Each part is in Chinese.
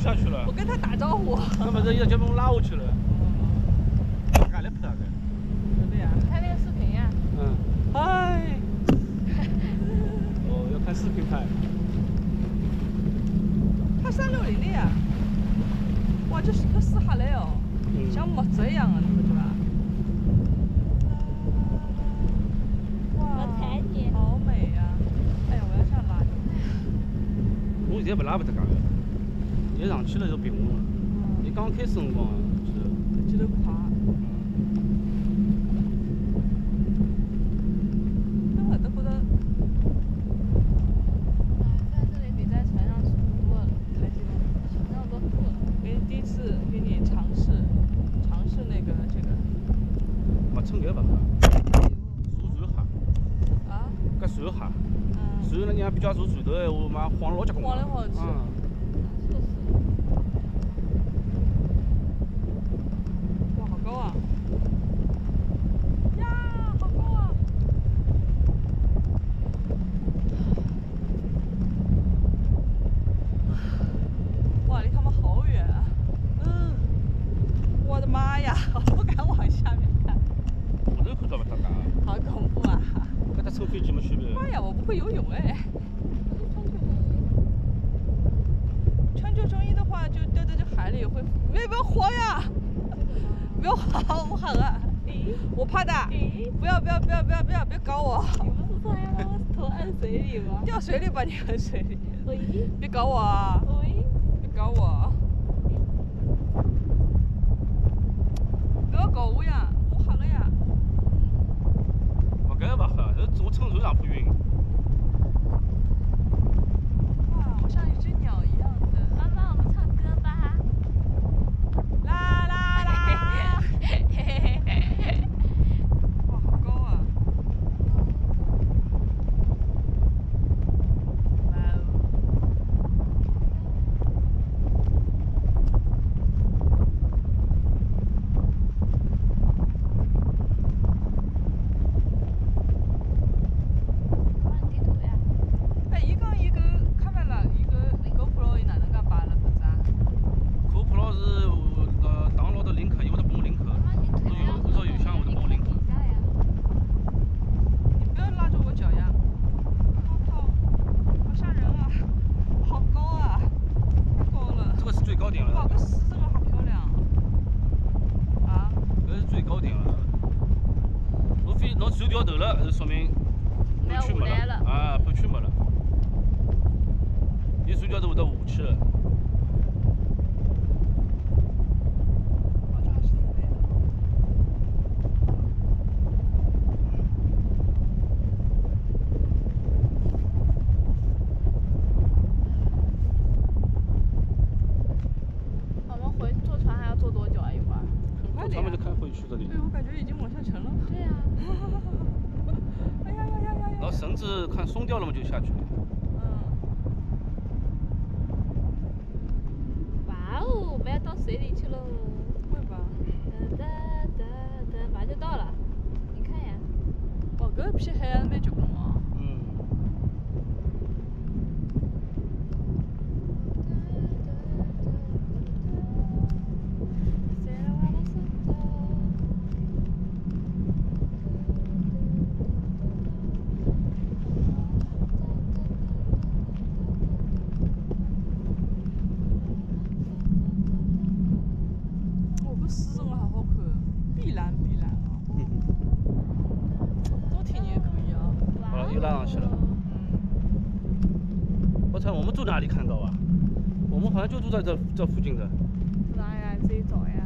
下去了。我跟他打招呼。那么这要就把我拉下去了。干了不大个。真的呀？看那个视频呀。嗯。嗨。哦，要看视频拍。他三六零的呀。哇，这是可死下来哦，像木子一样的，你不觉得？哇，好美呀！哎呀，我要这样拉我现在不拉不得干了，一上去了就平稳了。你刚开始辰光是，记得快。那我都觉得。在这里比在船上舒服多了，开心吗？船上多酷了。给你第一次给你尝试，尝试那个这个。没乘个吧？坐船哈。啊？搿船哈。嗯。船人家比较坐船头闲话嘛，晃老结棍。晃来晃去。嗯。哇，好高啊！呀，好高啊！哇，离他们好远啊！嗯。我的妈呀，我不敢往下面看。下头看到不太敢。好恐怖啊！跟他乘飞机没区别。妈呀，我不会游泳哎。穿救生衣的话，就里会。别不要慌呀！不要慌，我喊啊！我怕的。不要不要不要不要不要别搞我！你不是说要把我头按水里吗？掉水里吧你按水里。喂。别搞我啊！喂。别搞我！不要搞我呀！我喊了呀！不该吧哈，这我乘船上不晕。哇，我像一只鸟一样的。妈妈，我们唱歌吧。啦啦啦！嘿嘿嘿嘿嘿。哇，好高啊！哇哦！放地图呀。哎，伊讲伊搿卡梅拉，伊搿 GoPro 伊哪能介摆了搿只啊？GoPro 是呃打牢的领克，伊会得帮我领克。我有我找邮箱会得帮我领克。你不要拉着我脚呀！我靠，好吓人啊！好高啊！太高了。这个是最高点了。哇，搿水真的好漂亮。啊？搿是最高点了。除非侬船掉头了，就说明半圈没了。啊，半圈没了。你船掉头会得下去了。我们回坐船还要坐多久啊？一会儿？很快的对，我感觉已经往下沉了。对呀。哎呀呀呀呀！然后绳子看松掉了嘛，就下去了。嗯哇哦，我们要到水里去喽！会吧？哒哒哒哒，马上就到了。你看呀。哦，搿片海还蛮结棍哦。嗯。哦，搿水真的好好看，碧蓝碧蓝哦。多体验可以啊。好了，又拉上去了。我操，我们住哪里看到啊？我们好像就住在这这附近的。住哪里啊？自己找呀。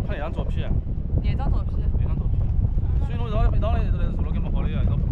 拍两张照片！两张照片，张照片。所以侬，来了搿么好！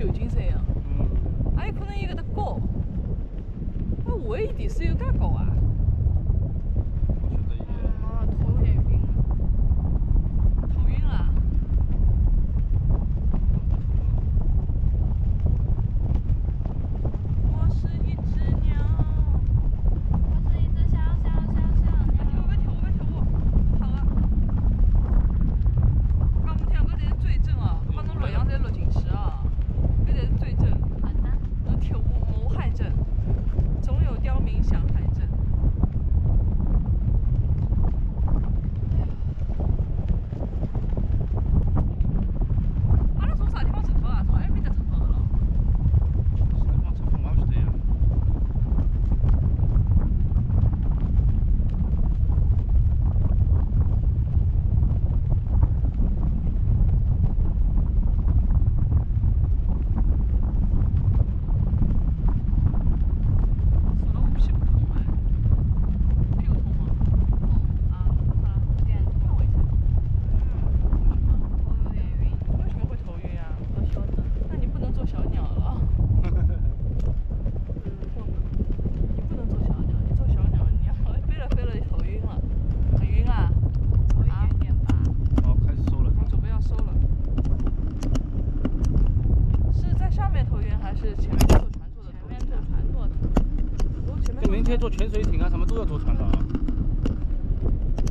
酒精这样。可以坐潜水艇啊，什么都要坐船的啊。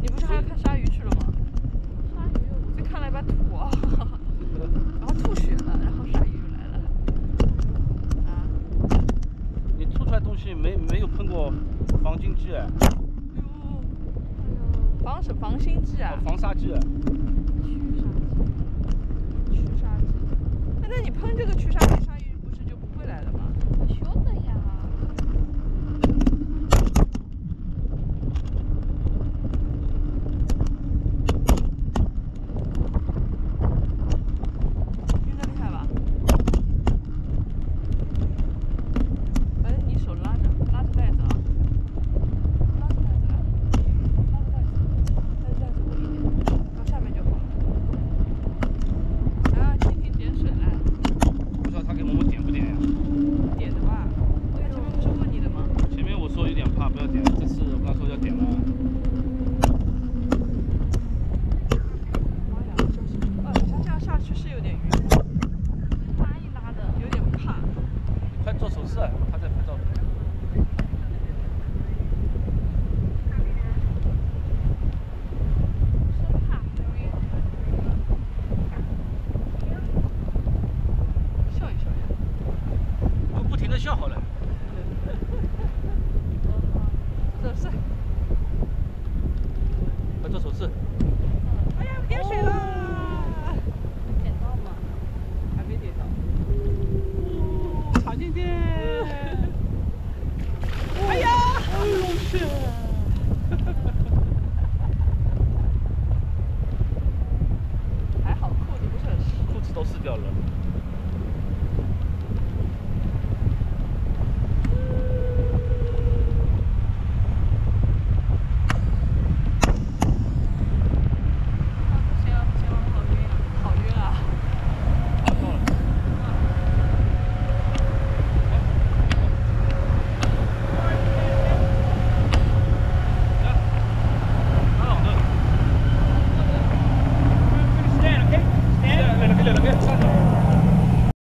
你不是还要看鲨鱼去了吗？鲨鱼，我被看了把吐，然后吐血了，然后鲨鱼就来了。啊？你吐出来东西没没有喷过防菌剂？哎呦，防什防菌剂啊？防杀剂。驱杀剂。驱杀剂。那你喷这个驱杀？